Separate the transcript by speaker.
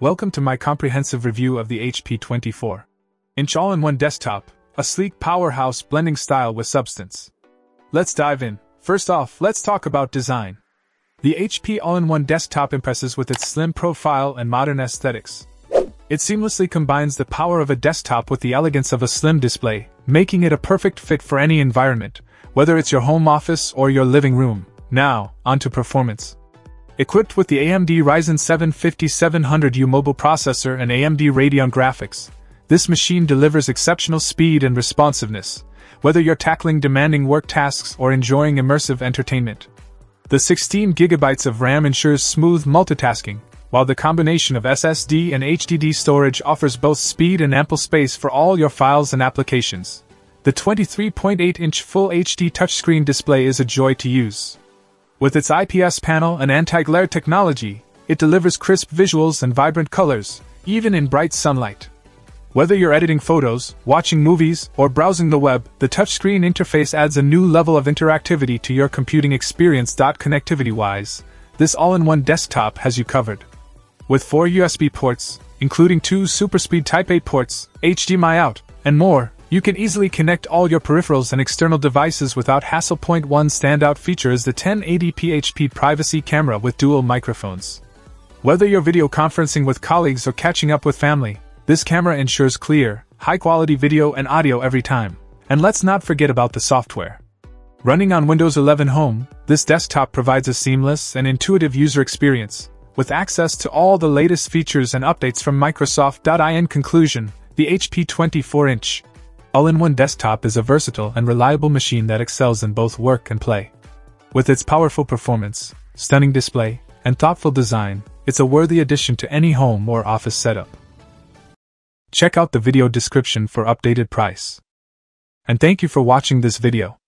Speaker 1: Welcome to my comprehensive review of the HP 24 inch all in one desktop, a sleek powerhouse blending style with substance. Let's dive in. First off, let's talk about design. The HP all in one desktop impresses with its slim profile and modern aesthetics. It seamlessly combines the power of a desktop with the elegance of a slim display, making it a perfect fit for any environment, whether it's your home office or your living room. Now, onto performance. Equipped with the AMD Ryzen 7 5700U mobile processor and AMD Radeon graphics, this machine delivers exceptional speed and responsiveness, whether you're tackling demanding work tasks or enjoying immersive entertainment. The 16 GB of RAM ensures smooth multitasking, while the combination of SSD and HDD storage offers both speed and ample space for all your files and applications. The 23.8 inch Full HD touchscreen display is a joy to use. With its IPS panel and anti-glare technology, it delivers crisp visuals and vibrant colors, even in bright sunlight. Whether you're editing photos, watching movies, or browsing the web, the touchscreen interface adds a new level of interactivity to your computing experience. Connectivity wise, this all in one desktop has you covered. With four USB ports, including two SuperSpeed Type A ports, HDMI out, and more, you can easily connect all your peripherals and external devices without hassle. Point one standout feature is the 1080p HP privacy camera with dual microphones. Whether you're video conferencing with colleagues or catching up with family, this camera ensures clear, high quality video and audio every time. And let's not forget about the software. Running on Windows 11 Home, this desktop provides a seamless and intuitive user experience, with access to all the latest features and updates from Microsoft. In conclusion, the HP 24 inch all in one desktop is a versatile and reliable machine that excels in both work and play. With its powerful performance, stunning display, and thoughtful design, it's a worthy addition to any home or office setup. Check out the video description for updated price. And thank you for watching this video.